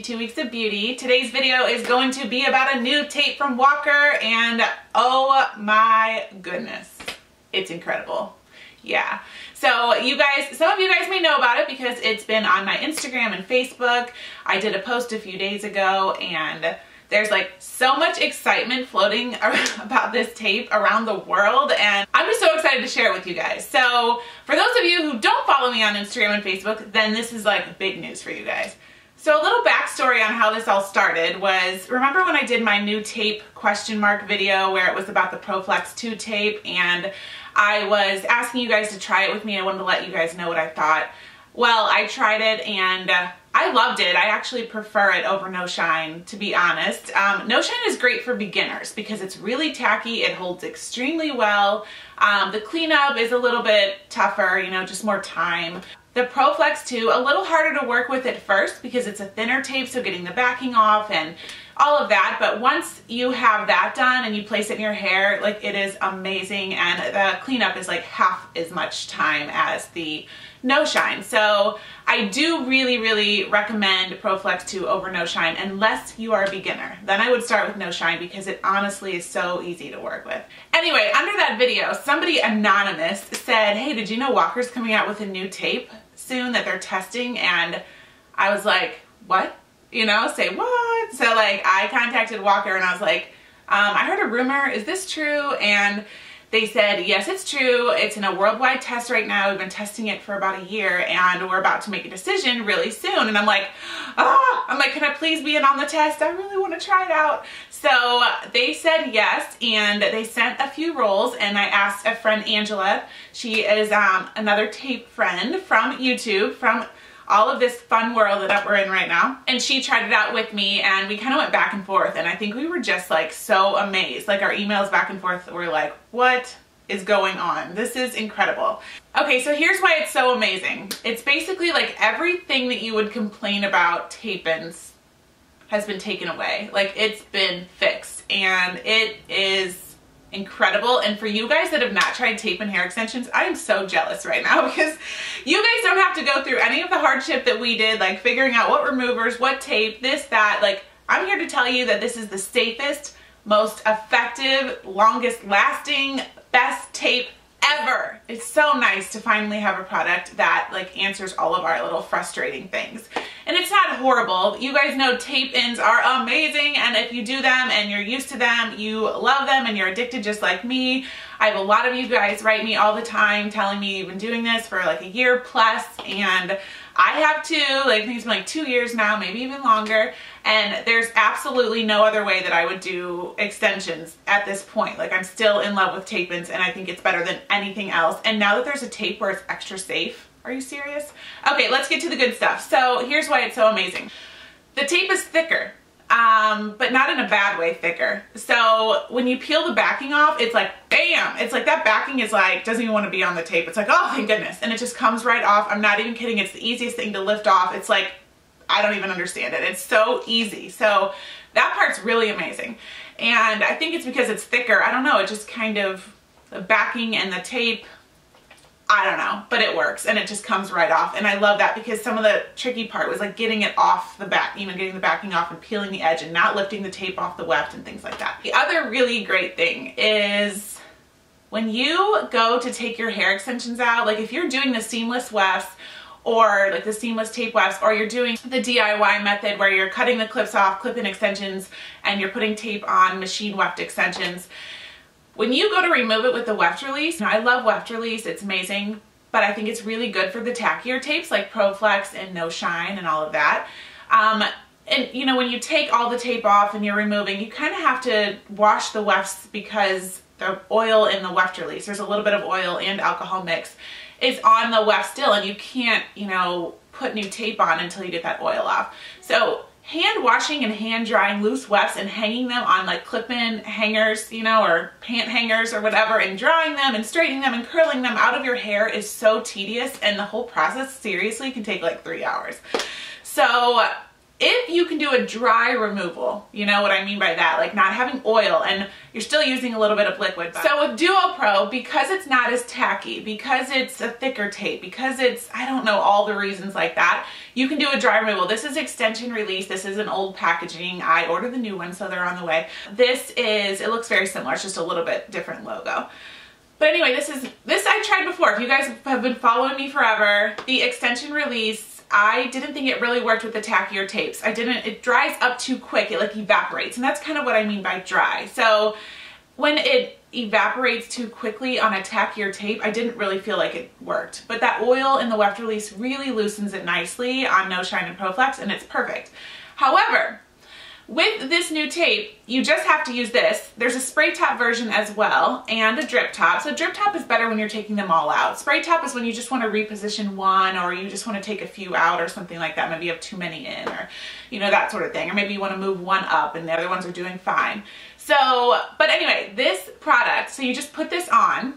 52 Weeks of Beauty. Today's video is going to be about a new tape from Walker and oh my goodness, it's incredible. Yeah. So you guys, some of you guys may know about it because it's been on my Instagram and Facebook. I did a post a few days ago and there's like so much excitement floating about this tape around the world and I'm just so excited to share it with you guys. So for those of you who don't follow me on Instagram and Facebook, then this is like big news for you guys. So a little backstory on how this all started was, remember when I did my new tape question mark video where it was about the ProFlex 2 tape and I was asking you guys to try it with me. I wanted to let you guys know what I thought. Well, I tried it and uh, I loved it. I actually prefer it over No Shine, to be honest. Um, no Shine is great for beginners because it's really tacky. It holds extremely well. Um, the cleanup is a little bit tougher, you know, just more time. The ProFlex 2, a little harder to work with at first because it's a thinner tape, so getting the backing off and all of that. But once you have that done and you place it in your hair, like it is amazing. And the cleanup is like half as much time as the No Shine. So I do really, really recommend ProFlex 2 over No Shine unless you are a beginner. Then I would start with No Shine because it honestly is so easy to work with. Anyway, under that video, somebody anonymous said, hey, did you know Walker's coming out with a new tape soon that they're testing? And I was like, what? You know, say what? So like I contacted Walker and I was like, um, I heard a rumor, is this true? And they said, yes, it's true. It's in a worldwide test right now. We've been testing it for about a year and we're about to make a decision really soon. And I'm like, ah, I'm like, can I please be in on the test? I really want to try it out. So they said yes and they sent a few rolls and I asked a friend, Angela, she is um, another tape friend from YouTube, from all of this fun world that we're in right now. And she tried it out with me and we kind of went back and forth and I think we were just like so amazed. Like our emails back and forth were like, what is going on? This is incredible. Okay, so here's why it's so amazing. It's basically like everything that you would complain about tape-ins has been taken away. Like it's been fixed and it is incredible. And for you guys that have not tried tape and hair extensions, I am so jealous right now because you guys don't have to go through any of the hardship that we did, like figuring out what removers, what tape, this, that. Like, I'm here to tell you that this is the safest, most effective, longest lasting, best tape ever. It's so nice to finally have a product that like answers all of our little frustrating things. And it's not horrible. You guys know tape ins are amazing and if you do them and you're used to them, you love them and you're addicted just like me. I have a lot of you guys write me all the time telling me you've been doing this for like a year plus and I have two, like been like two years now, maybe even longer. And there's absolutely no other way that I would do extensions at this point. Like I'm still in love with tape-ins and I think it's better than anything else. And now that there's a tape where it's extra safe, are you serious? Okay, let's get to the good stuff. So here's why it's so amazing. The tape is thicker um, but not in a bad way thicker. So when you peel the backing off, it's like, bam! It's like that backing is like, doesn't even want to be on the tape. It's like, oh, thank goodness. And it just comes right off. I'm not even kidding. It's the easiest thing to lift off. It's like, I don't even understand it. It's so easy. So that part's really amazing. And I think it's because it's thicker. I don't know. It just kind of, the backing and the tape, I don't know, but it works and it just comes right off. And I love that because some of the tricky part was like getting it off the back, you know, getting the backing off and peeling the edge and not lifting the tape off the weft and things like that. The other really great thing is when you go to take your hair extensions out, like if you're doing the seamless wefts or like the seamless tape wefts or you're doing the DIY method where you're cutting the clips off, clip-in extensions, and you're putting tape on machine weft extensions, when you go to remove it with the weft release, I love weft release, it's amazing, but I think it's really good for the tackier tapes like ProFlex and No Shine and all of that. Um, and you know, when you take all the tape off and you're removing, you kind of have to wash the wefts because the oil in the weft release, there's a little bit of oil and alcohol mix, is on the weft still and you can't, you know, put new tape on until you get that oil off. So hand washing and hand drying loose wefts and hanging them on like clip-in hangers, you know, or pant hangers or whatever and drying them and straightening them and curling them out of your hair is so tedious and the whole process seriously can take like three hours. So if you can do a dry removal, you know what I mean by that, like not having oil and you're still using a little bit of liquid. So with Duo Pro, because it's not as tacky, because it's a thicker tape, because it's, I don't know, all the reasons like that, you can do a dry removal. This is extension release. This is an old packaging. I ordered the new one, so they're on the way. This is, it looks very similar. It's just a little bit different logo. But anyway, this is, this I tried before. If you guys have been following me forever, the extension release I didn't think it really worked with the tackier tapes. I didn't, it dries up too quick, it like evaporates. And that's kind of what I mean by dry. So when it evaporates too quickly on a tackier tape, I didn't really feel like it worked. But that oil in the weft release really loosens it nicely on No Shine and ProFlex and it's perfect. However, with this new tape, you just have to use this. There's a spray top version as well and a drip top. So drip top is better when you're taking them all out. Spray top is when you just want to reposition one or you just want to take a few out or something like that. Maybe you have too many in or, you know, that sort of thing. Or maybe you want to move one up and the other ones are doing fine. So, but anyway, this product, so you just put this on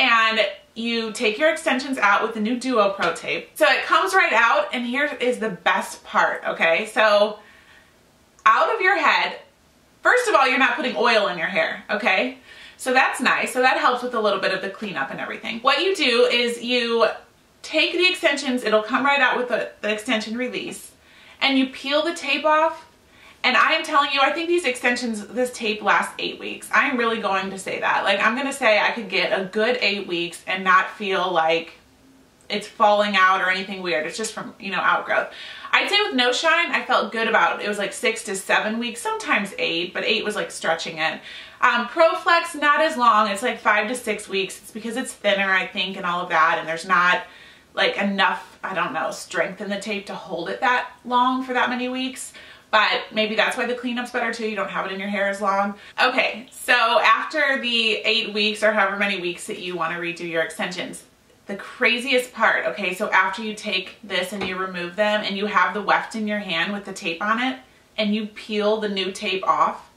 and you take your extensions out with the new Duo Pro tape. So it comes right out and here is the best part, okay? So out of your head, first of all, you're not putting oil in your hair, okay? So that's nice. So that helps with a little bit of the cleanup and everything. What you do is you take the extensions, it'll come right out with the, the extension release, and you peel the tape off. And I am telling you, I think these extensions, this tape lasts eight weeks. I'm really going to say that. Like, I'm going to say I could get a good eight weeks and not feel like it's falling out or anything weird. It's just from, you know, outgrowth. I'd say with No Shine, I felt good about it. It was like six to seven weeks, sometimes eight, but eight was like stretching it. Um, ProFlex, not as long. It's like five to six weeks. It's because it's thinner, I think, and all of that, and there's not like enough, I don't know, strength in the tape to hold it that long for that many weeks but maybe that's why the cleanup's better too. You don't have it in your hair as long. Okay, so after the eight weeks or however many weeks that you wanna redo your extensions, the craziest part, okay, so after you take this and you remove them and you have the weft in your hand with the tape on it and you peel the new tape off,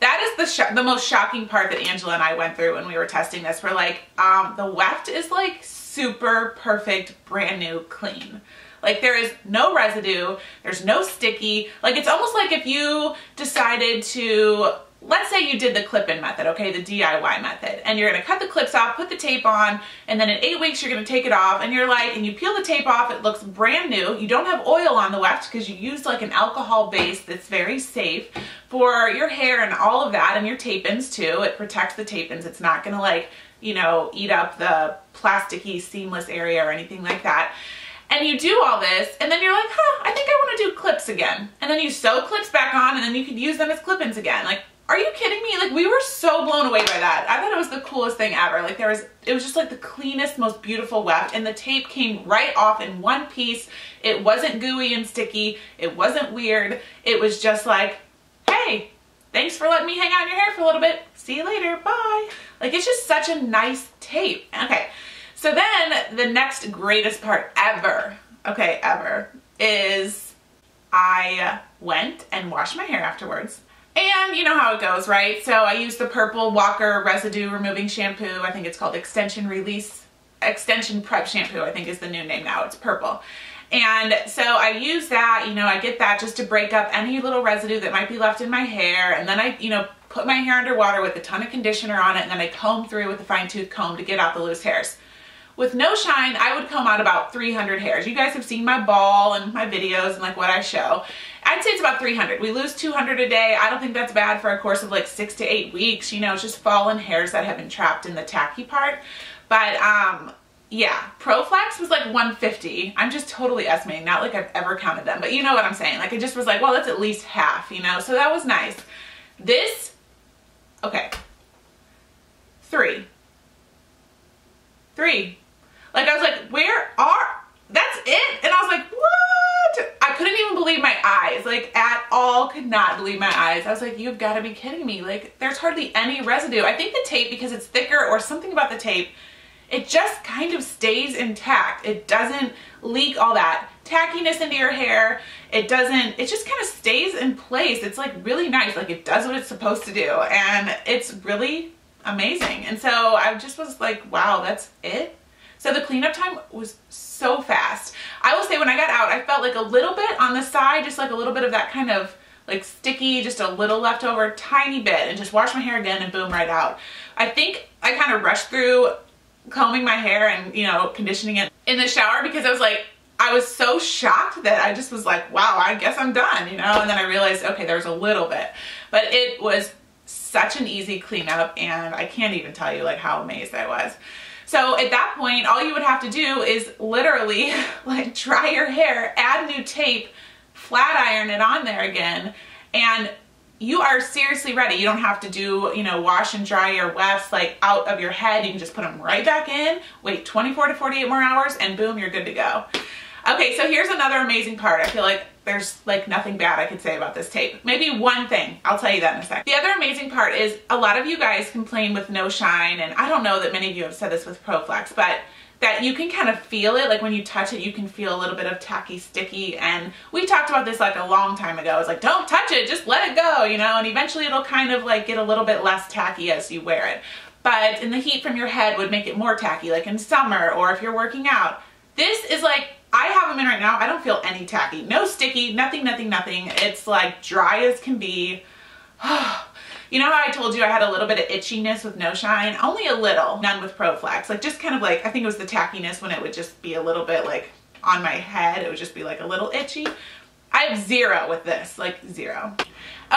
that is the the most shocking part that Angela and I went through when we were testing this. We're like, um, the weft is like super perfect, brand new, clean. Like there is no residue, there's no sticky. Like it's almost like if you decided to let's say you did the clip-in method, okay, the DIY method, and you're gonna cut the clips off, put the tape on, and then in eight weeks you're gonna take it off, and you're like, and you peel the tape off, it looks brand new. You don't have oil on the weft because you used like an alcohol base that's very safe for your hair and all of that, and your tape-ins too. It protects the tape-ins. It's not gonna like, you know, eat up the plasticky seamless area or anything like that and you do all this and then you're like, huh, I think I want to do clips again. And then you sew clips back on and then you could use them as clip-ins again. Like are you kidding me? Like we were so blown away by that. I thought it was the coolest thing ever. Like there was, it was just like the cleanest, most beautiful weft and the tape came right off in one piece. It wasn't gooey and sticky. It wasn't weird. It was just like, hey, thanks for letting me hang out in your hair for a little bit. See you later, bye. Like it's just such a nice tape. Okay, so then the next greatest part ever, okay, ever, is I went and washed my hair afterwards. And you know how it goes, right? So I use the Purple Walker Residue Removing Shampoo. I think it's called Extension Release, Extension Prep Shampoo, I think is the new name now. It's purple. And so I use that, you know, I get that just to break up any little residue that might be left in my hair. And then I, you know, put my hair underwater with a ton of conditioner on it. And then I comb through with a fine tooth comb to get out the loose hairs. With no shine, I would comb out about 300 hairs. You guys have seen my ball and my videos and like what I show. I'd say it's about 300. We lose 200 a day. I don't think that's bad for a course of like six to eight weeks. You know, it's just fallen hairs that have been trapped in the tacky part. But um, yeah, ProFlex was like 150. I'm just totally estimating, not like I've ever counted them, but you know what I'm saying. Like it just was like, well, that's at least half, you know? So that was nice. This, okay, three. Three. Like I was like, where are, that's it? And I was like, what? I couldn't even believe my eyes, like at all could not believe my eyes. I was like, you've got to be kidding me. Like there's hardly any residue. I think the tape, because it's thicker or something about the tape, it just kind of stays intact. It doesn't leak all that tackiness into your hair. It doesn't, it just kind of stays in place. It's like really nice. Like it does what it's supposed to do. And it's really amazing. And so I just was like, wow, that's it? So the cleanup time was so fast. I will say when I got out, I felt like a little bit on the side, just like a little bit of that kind of like sticky, just a little leftover, tiny bit, and just wash my hair again and boom, right out. I think I kind of rushed through combing my hair and, you know, conditioning it in the shower because I was like, I was so shocked that I just was like, wow, I guess I'm done, you know? And then I realized, okay, there's a little bit. But it was such an easy cleanup and I can't even tell you like how amazed I was. So at that point, all you would have to do is literally like dry your hair, add new tape, flat iron it on there again, and you are seriously ready. You don't have to do, you know, wash and dry your wefts like out of your head. You can just put them right back in, wait 24 to 48 more hours, and boom, you're good to go. Okay, so here's another amazing part. I feel like there's like nothing bad I could say about this tape. Maybe one thing, I'll tell you that in a sec. The other amazing part is a lot of you guys complain with no shine, and I don't know that many of you have said this with ProFlex, but that you can kind of feel it, like when you touch it, you can feel a little bit of tacky, sticky, and we talked about this like a long time ago. It's like, don't touch it, just let it go, you know, and eventually it'll kind of like get a little bit less tacky as you wear it. But in the heat from your head would make it more tacky, like in summer, or if you're working out. This is like I have them in right now. I don't feel any tacky. No sticky, nothing, nothing, nothing. It's like dry as can be. you know how I told you I had a little bit of itchiness with no shine? Only a little, none with ProFlex. Like just kind of like, I think it was the tackiness when it would just be a little bit like on my head. It would just be like a little itchy. I have zero with this, like zero.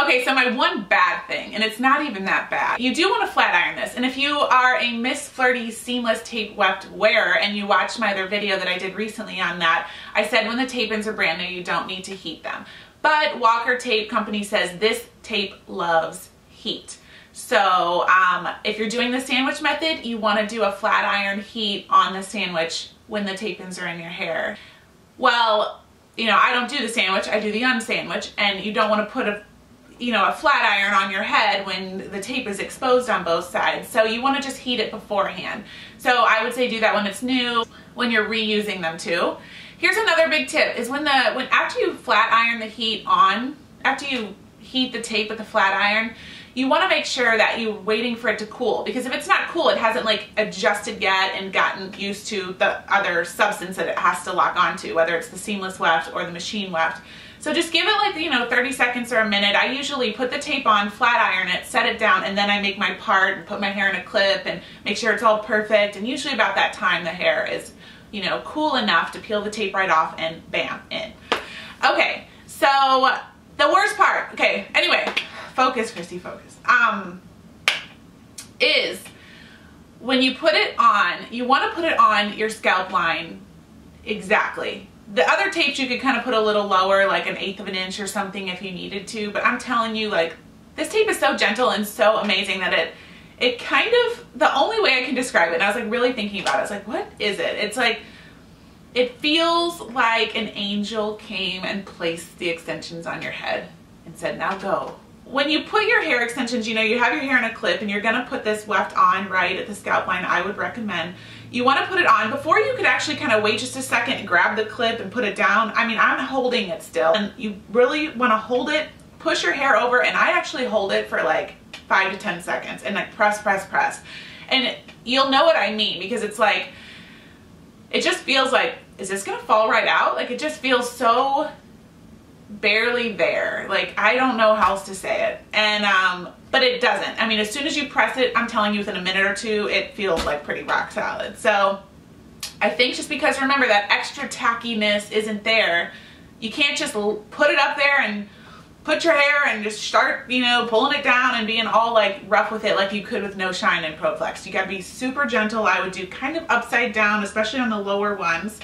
Okay, so my one bad thing, and it's not even that bad. You do want to flat iron this, and if you are a Miss Flirty seamless tape weft wearer and you watched my other video that I did recently on that, I said when the tape-ins are brand new, you don't need to heat them. But Walker Tape Company says this tape loves heat. So um, if you're doing the sandwich method, you want to do a flat iron heat on the sandwich when the tape-ins are in your hair. Well, you know, I don't do the sandwich, I do the unsandwich, and you don't want to put a you know, a flat iron on your head when the tape is exposed on both sides. So you want to just heat it beforehand. So I would say do that when it's new, when you're reusing them too. Here's another big tip is when the, when after you flat iron the heat on, after you heat the tape with the flat iron, you want to make sure that you're waiting for it to cool because if it's not cool it hasn't like adjusted yet and gotten used to the other substance that it has to lock onto whether it's the seamless weft or the machine weft so just give it like, you know, 30 seconds or a minute. I usually put the tape on, flat iron it, set it down, and then I make my part and put my hair in a clip and make sure it's all perfect. And usually about that time the hair is, you know, cool enough to peel the tape right off and bam, in. Okay, so the worst part, okay, anyway, focus, Christy, focus, um, is when you put it on, you want to put it on your scalp line exactly the other tapes you could kind of put a little lower, like an eighth of an inch or something if you needed to, but I'm telling you, like, this tape is so gentle and so amazing that it, it kind of, the only way I can describe it, and I was like really thinking about it, I was like, what is it? It's like, it feels like an angel came and placed the extensions on your head and said, now go. When you put your hair extensions, you know, you have your hair in a clip and you're gonna put this weft on right at the scalp line, I would recommend you want to put it on before you could actually kind of wait just a second and grab the clip and put it down. I mean, I'm holding it still and you really want to hold it, push your hair over and I actually hold it for like five to 10 seconds and like press, press, press. And you'll know what I mean because it's like, it just feels like, is this going to fall right out? Like it just feels so barely there. Like I don't know how else to say it. And um but it doesn't. I mean, as soon as you press it, I'm telling you within a minute or two, it feels like pretty rock solid. So I think just because remember that extra tackiness isn't there, you can't just put it up there and put your hair and just start, you know, pulling it down and being all like rough with it like you could with no shine and ProFlex. You gotta be super gentle. I would do kind of upside down, especially on the lower ones,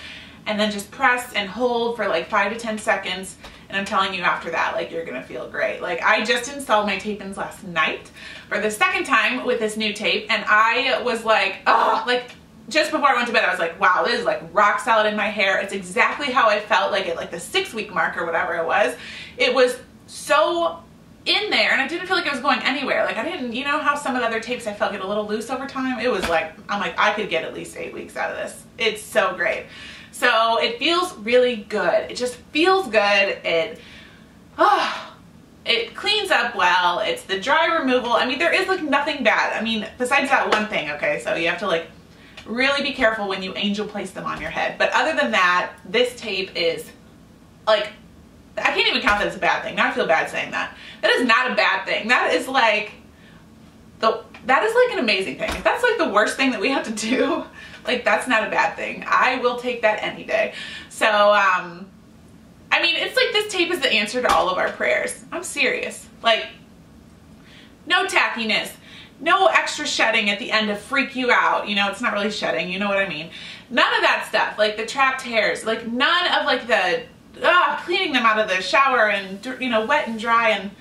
and then just press and hold for like five to 10 seconds and I'm telling you after that, like you're gonna feel great. Like I just installed my tape-ins last night for the second time with this new tape and I was like, oh, like just before I went to bed, I was like, wow, this is like rock solid in my hair. It's exactly how I felt like at like the six week mark or whatever it was. It was so in there and I didn't feel like it was going anywhere. Like I didn't, you know how some of the other tapes I felt get a little loose over time? It was like, I'm like, I could get at least eight weeks out of this. It's so great. So it feels really good. It just feels good. It, oh, it cleans up well. It's the dry removal. I mean, there is like nothing bad. I mean, besides that one thing, okay? So you have to like really be careful when you angel place them on your head. But other than that, this tape is like, I can't even count that as a bad thing. Now I feel bad saying that. That is not a bad thing. That is like, the that is like an amazing thing. If that's like the worst thing that we have to do, like that's not a bad thing. I will take that any day. So, um, I mean, it's like this tape is the answer to all of our prayers. I'm serious. Like, no tackiness, no extra shedding at the end to freak you out. You know, it's not really shedding, you know what I mean? None of that stuff, like the trapped hairs, like none of like the, ah, cleaning them out of the shower and, you know, wet and dry and,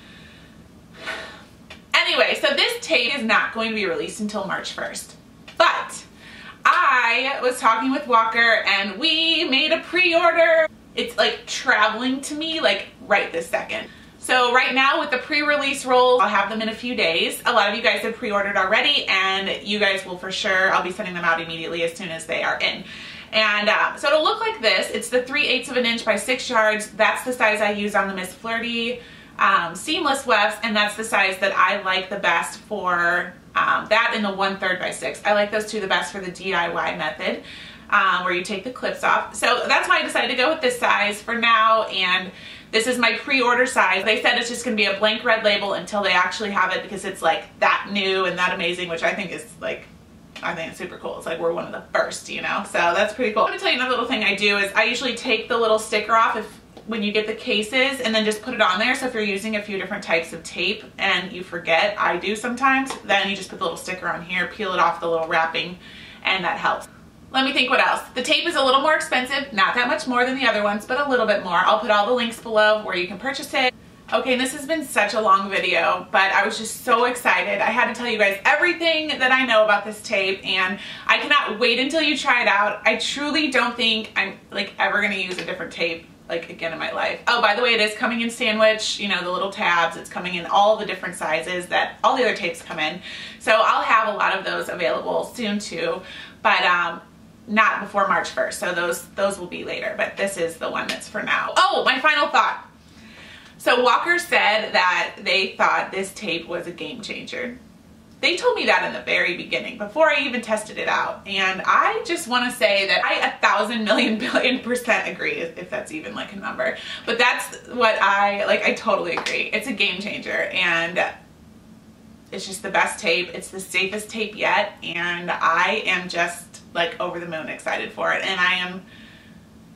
anyway, so this tape is not going to be released until March 1st, but I was talking with Walker and we made a pre-order. It's like traveling to me like right this second. So right now with the pre-release rolls, I'll have them in a few days. A lot of you guys have pre-ordered already and you guys will for sure, I'll be sending them out immediately as soon as they are in. And uh, so it'll look like this. It's the 3 eighths of an inch by 6 yards. That's the size I use on the Miss Flirty um, seamless wefts and that's the size that I like the best for um, that and the one third by 6. I like those two the best for the DIY method um, where you take the clips off. So that's why I decided to go with this size for now and this is my pre-order size. They said it's just going to be a blank red label until they actually have it because it's like that new and that amazing, which I think is like I think it's super cool. It's like we're one of the first, you know? So that's pretty cool. I'm gonna tell you another little thing I do is I usually take the little sticker off if when you get the cases and then just put it on there. So if you're using a few different types of tape and you forget, I do sometimes, then you just put the little sticker on here, peel it off the little wrapping, and that helps. Let me think what else. The tape is a little more expensive, not that much more than the other ones, but a little bit more. I'll put all the links below where you can purchase it. Okay, this has been such a long video, but I was just so excited. I had to tell you guys everything that I know about this tape, and I cannot wait until you try it out. I truly don't think I'm like ever gonna use a different tape like again in my life. Oh, by the way, it is coming in sandwich, you know, the little tabs. It's coming in all the different sizes that all the other tapes come in. So I'll have a lot of those available soon too, but um, not before March 1st. So those, those will be later, but this is the one that's for now. Oh, my final thought. So Walker said that they thought this tape was a game changer. They told me that in the very beginning, before I even tested it out. And I just want to say that I a thousand million billion percent agree, if that's even like a number. But that's what I, like, I totally agree. It's a game changer. And it's just the best tape. It's the safest tape yet. And I am just like over the moon excited for it. And I am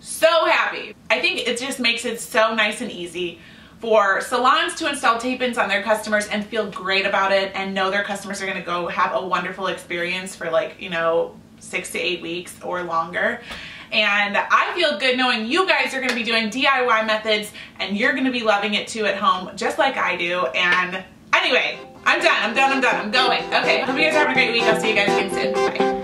so happy. I think it just makes it so nice and easy for salons to install tape-ins on their customers and feel great about it and know their customers are going to go have a wonderful experience for like, you know, six to eight weeks or longer. And I feel good knowing you guys are going to be doing DIY methods and you're going to be loving it too at home just like I do. And anyway, I'm done. I'm done. I'm done. I'm going. Okay. Hope you guys are having a great week. I'll see you guys again soon. Bye.